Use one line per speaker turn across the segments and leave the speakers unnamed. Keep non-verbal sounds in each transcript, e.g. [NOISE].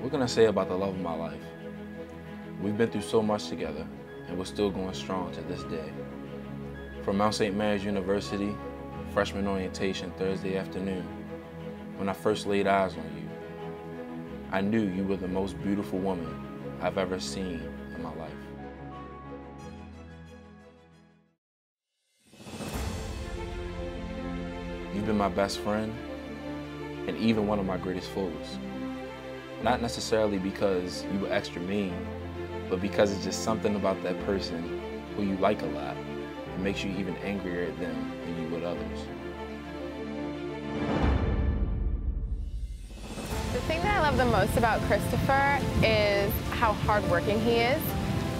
What can I say about the love of my life? We've been through so much together, and we're still going strong to this day. From Mount St. Mary's University, freshman orientation Thursday afternoon, when I first laid eyes on you, I knew you were the most beautiful woman I've ever seen in my life. You've been my best friend and even one of my greatest foes. Not necessarily because you were extra mean, but because it's just something about that person who you like a lot. It makes you even angrier at them than you would others.
The thing that I love the most about Christopher is how hardworking he is.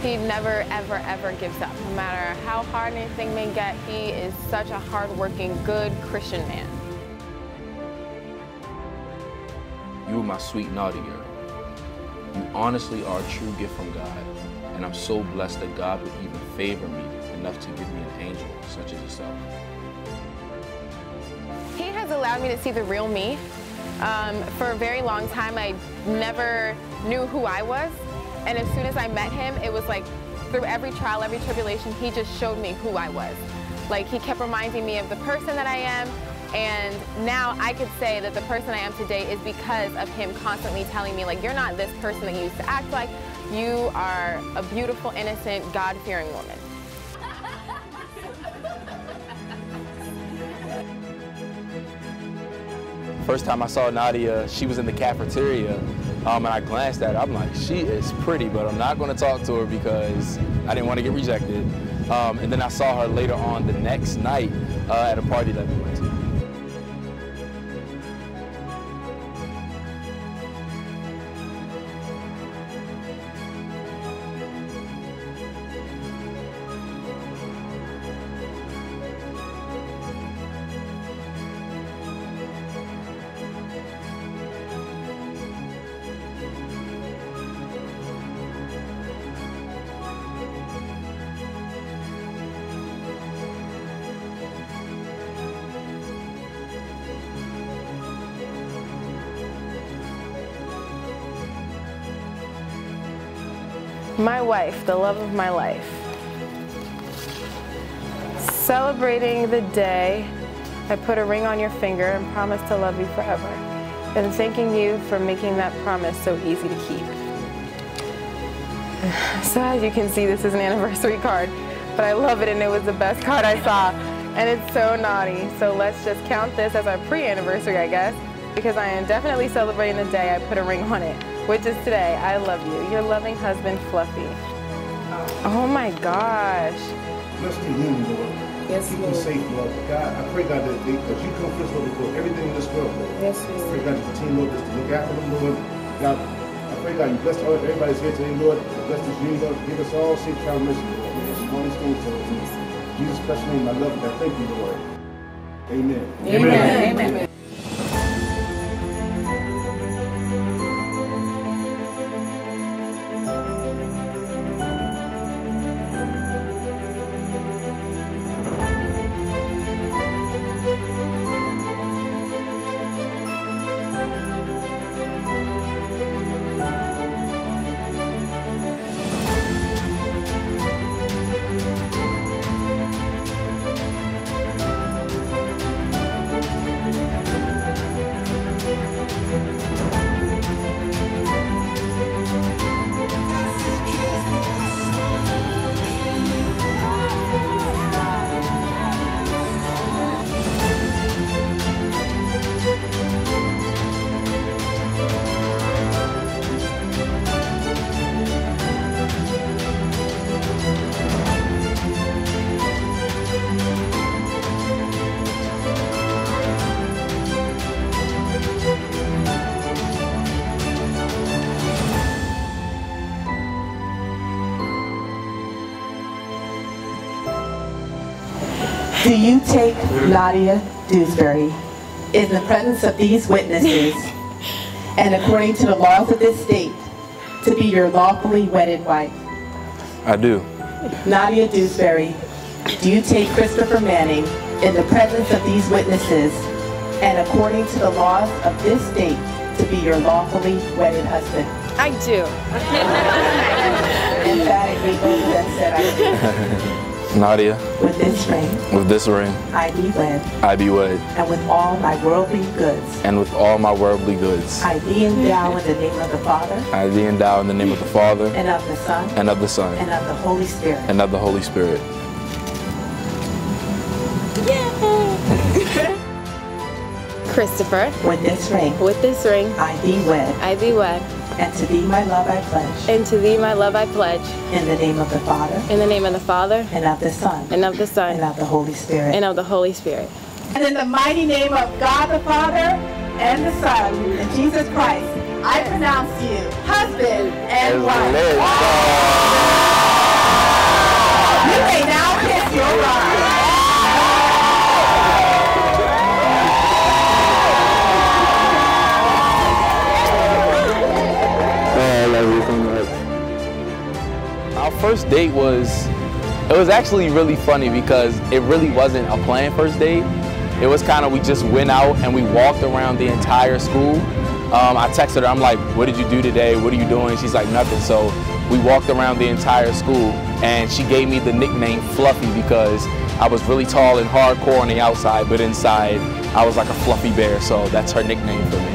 He never, ever, ever gives up. No matter how hard anything may get, he is such a hardworking, good Christian man.
You are my sweet naughty girl. You honestly are a true gift from God, and I'm so blessed that God would even favor me enough to give me an angel such as yourself.
He has allowed me to see the real me. Um, for a very long time, I never knew who I was. And as soon as I met him, it was like through every trial, every tribulation, he just showed me who I was. Like he kept reminding me of the person that I am. And now I could say that the person I am today is because of him constantly telling me like, you're not this person that you used to act like. You are a beautiful, innocent, God-fearing woman.
First time I saw Nadia, she was in the cafeteria, um, and I glanced at her. I'm like, she is pretty, but I'm not going to talk to her because I didn't want to get rejected. Um, and then I saw her later on the next night uh, at a party that we went to.
My wife, the love of my life. Celebrating the day I put a ring on your finger and promise to love you forever. And thanking you for making that promise so easy to keep. [SIGHS] So as you can see, this is an anniversary card, but I love it and it was the best card I saw. And it's so naughty. So let's just count this as our pre-anniversary, I guess, because I am definitely celebrating the day I put a ring on it which is today. I love you. Your loving husband, Fluffy. Oh my gosh.
Bless to him, Lord.
Yes,
Keep
Lord.
him safe, Lord. God, I pray, God, that, they, that you come first, Lord, before everything in this world, Lord.
Yes, Lord.
I pray, God, you continue, Lord, just to look after them, Lord. God, I pray, God, you bless all, everybody's here today, Lord. Bless this union, Lord. Give us all safe travel mission, Lord. All these things, Lord. Jesus' special name, I love you. I thank you, Lord. Amen.
Amen. Amen.
Do you take Nadia Dewsbury in the presence of these witnesses [LAUGHS] and according to the laws of this state to be your lawfully wedded wife?
I do.
Nadia Dewsbury, do you take Christopher Manning in the presence of these witnesses and according to the laws of this state to be your lawfully wedded husband.
I do. [LAUGHS]
Emphatically, both of them said I do. [LAUGHS]
Nadia,
With this ring,
with this ring,
I be wed,
I be wed,
and with all my worldly goods,
and with all my worldly goods,
I be endowed in the name of the Father,
I be endowed in the name of the Father,
and of the Son,
and of the Son,
and of the Holy Spirit.
and of the Holy Spirit.
Christopher,
With this ring,
with this ring,
I thee wed,
I thee wed,
and to thee my love I pledge,
and to thee my love I pledge,
in the name of the Father,
in the name of the Father,
and of the Son,
and of the Son.
and of the Holy Spirit.
and of the Holy Spirit.
And in the mighty name of God the Father, and the Son, and Jesus Christ, I pronounce you husband and wife.
First date was, it was actually really funny because it really wasn't a planned first date. It was kind of, we just went out and we walked around the entire school. Um, I texted her, I'm like, what did you do today? What are you doing? She's like, nothing. So we walked around the entire school and she gave me the nickname Fluffy because I was really tall and hardcore on the outside, but inside I was like a fluffy bear. So that's her nickname for me.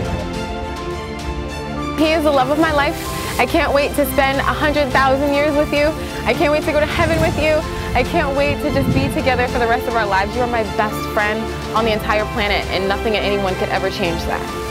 He is the love of my life. I can't wait to spend a 100,000 years with you. I can't wait to go to heaven with you. I can't wait to just be together for the rest of our lives. You are my best friend on the entire planet, and nothing and anyone could ever change that.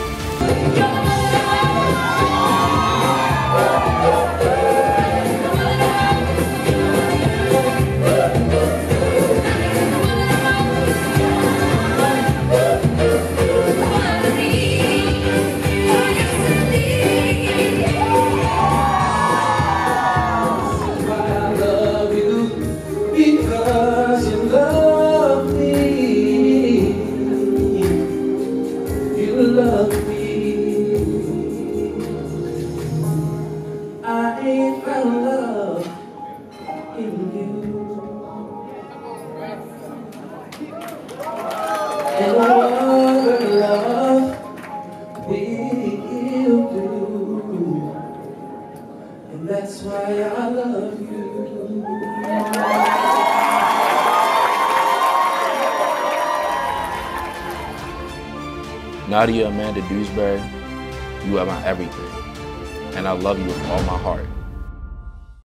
In you. And that's why I love you.
Nadia Amanda Dewsbury, you are my everything. And I love you with all my heart.